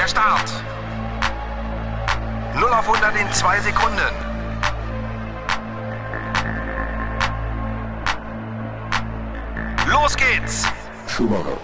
Der Start. 0 auf 100 in 2 Sekunden. Los geht's! Schumacher.